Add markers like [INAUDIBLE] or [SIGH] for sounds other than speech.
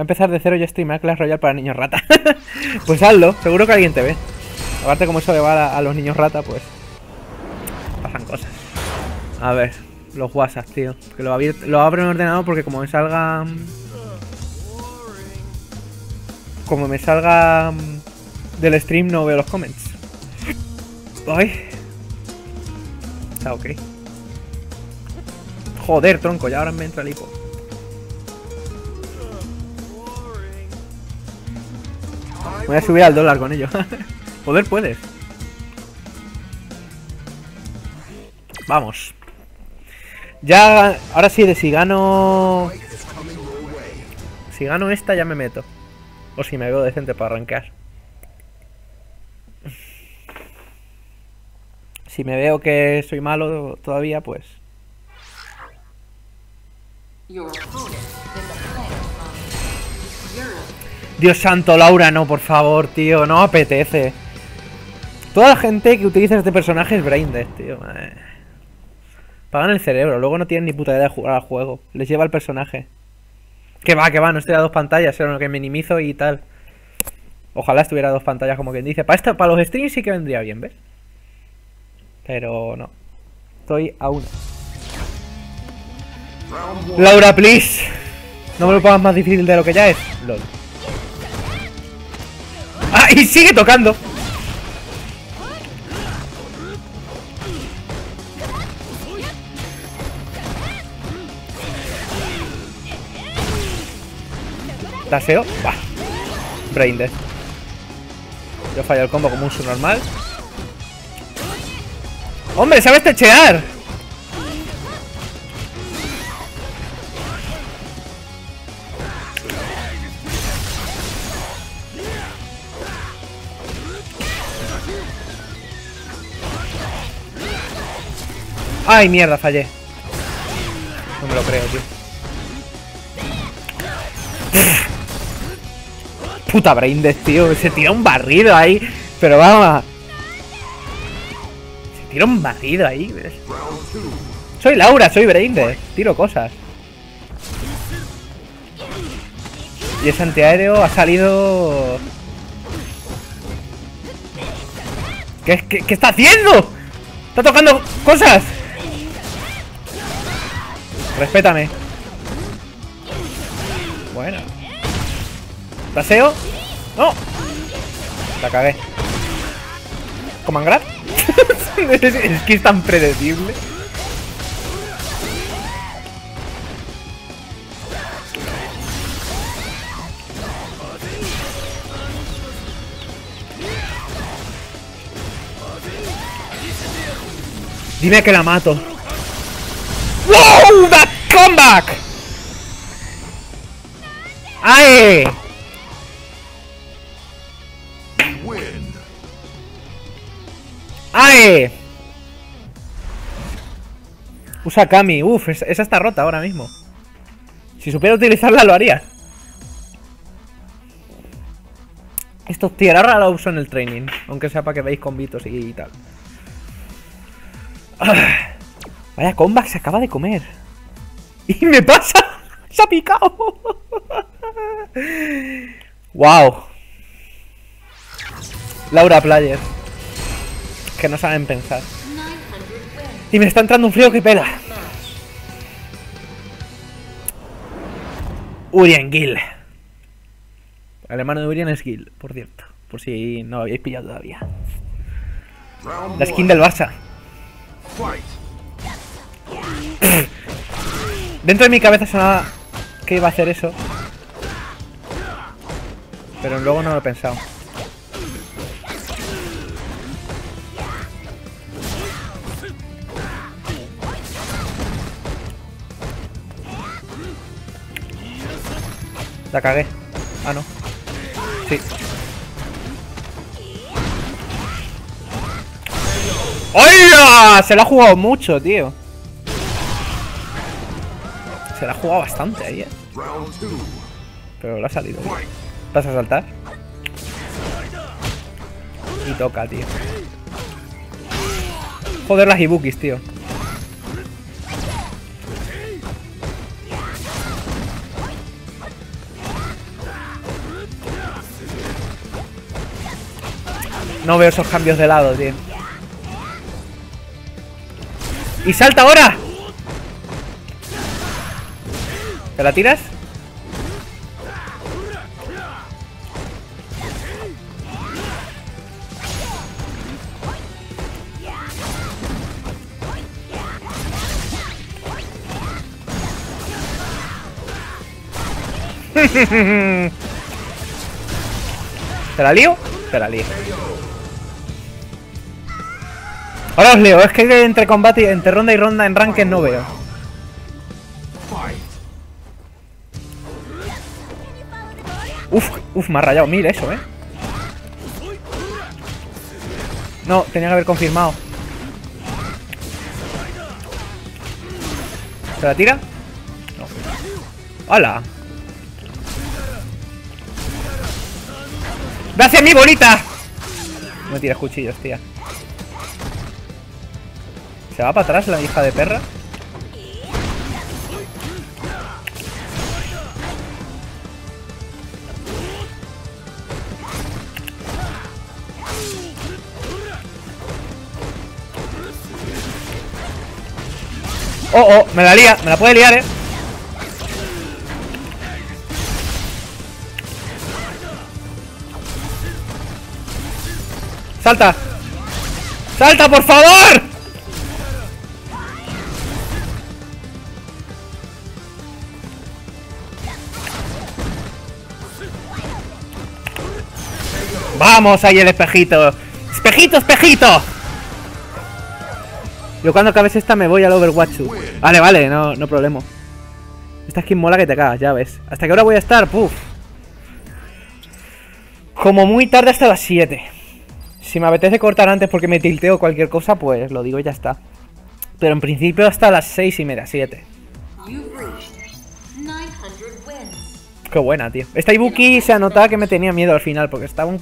a empezar de cero y streamar Clash Royale para niños rata. [LAUGHS] pues hazlo, seguro que alguien te ve. Aparte como eso le va a, los niños rata, pues pasan cosas. A ver, los WhatsApp, tío. Que lo, lo abro en ordenador porque como me salga... Como me salga del stream no veo los comments. Ay. Está ok. Joder, tronco, ya ahora me entra el hipo. Voy a subir al dólar con ello. [LAUGHS] Poder puedes. Vamos. Ya, ahora sí, de si gano... Si gano esta ya me meto. O si me veo decente para arrancar. Si me veo que soy malo todavía, pues... Dios santo, Laura, no, por favor, tío, no apetece. Toda la gente que utiliza este personaje es braindead, tío. Pagan el cerebro, luego no tienen ni puta idea de jugar al juego. Les lleva el personaje. Que va, que va, no estoy a dos pantallas, sino que minimizo y tal. Ojalá estuviera a dos pantallas como quien dice. Para, para los streams sí que vendría bien, ¿ves? Pero no. Estoy a una. Laura, please. No me lo pongas más difícil de lo que ya es. LOL. ¡Ah! Y sigue tocando. Taseo. Bah. Brain. Yo fallo el combo como un normal. ¡Hombre, sabes techear! ¡Ay, mierda! Fallé. No me lo creo, tío. Puta Braindead, tío. Se tira un barrido ahí. Pero vamos. Se tira un barrido ahí. Soy Laura, soy Braindead. Tiro cosas. Y ese antiaéreo ha salido... ¿Qué, qué, qué está haciendo? ¡Está tocando cosas! Respétame. Bueno. ¿Paseo? ¡No! La cagué. ¿Comangrat? [LAUGHS] es que es tan predecible. Dime que la mato. ¡Wow! ¡That comeback! ¡Ay! ¡Ay! Usa Kami. Uf, esa está rota ahora mismo. Si supiera utilizarla lo haría. Esto tier, ahora la uso en el training. Aunque sea para que veáis combitos y tal. Vaya comeback se acaba de comer. [LAUGHS] Y me pasa. [LAUGHS] Se ha picado. wow. Laura Player. Que no saben pensar. Y me está entrando un frío que pela. Urian Gil. El hermano de Urian es Gil, por cierto. Por si no lo habéis pillado todavía. La skin del Barça. Dentro de mi cabeza sonaba que iba a hacer eso. Pero luego no lo he pensado. La cagué. Ah, no. Sí. ¡Hola! Se la ha jugado mucho, tío. Se la ha jugado bastante ahí, ¿eh? Pero la ha salido. ¿Vas a saltar? Y toca, tío. Joder, las ibukis, tío. No veo esos cambios de lado, tío. ¡Y salta ahora! ¿Te la tiras? [LAUGHS] ¿Te la lío? Te la lío. Ahora os leo, es que entre combate, entre ronda y ronda en ranked no veo. Uf, uf, me ha rayado mil eso, eh. No, tenía que haber confirmado. ¿Se la tira? No. ¡Hala! ¡Gracias, mi bonita! No tiras cuchillos, tía. ¿Se va para atrás la hija de perra? Oh, oh, me la lía, me la puede liar, eh ¡Salta! ¡Salta, por favor! ¡Vamos! Ahí el espejito. ¡Espejito, espejito! Yo cuando acabes esta me voy al Overwatch. Vale, vale, no, no problema. Esta skin mola que te cagas, ya ves. ¿Hasta qué hora voy a estar? Puf. Como muy tarde hasta las 7. Si me apetece cortar antes porque me tilteo cualquier cosa, pues lo digo y ya está. Pero en principio hasta las 6 y media, 7. Qué buena, tío. Esta Ibuki se anotaba que me tenía miedo al final porque estaba un